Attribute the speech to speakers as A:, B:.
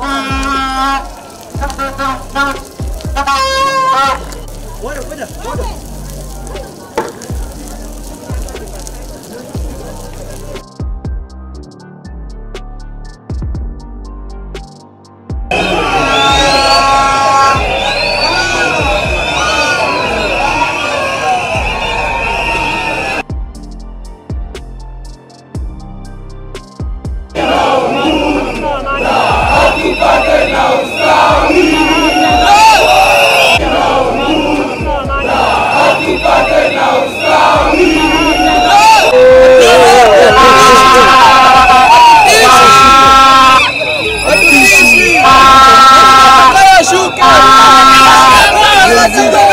A: 啊！哈哈哈！哈哈！
B: 快点，快点！
C: Let's go!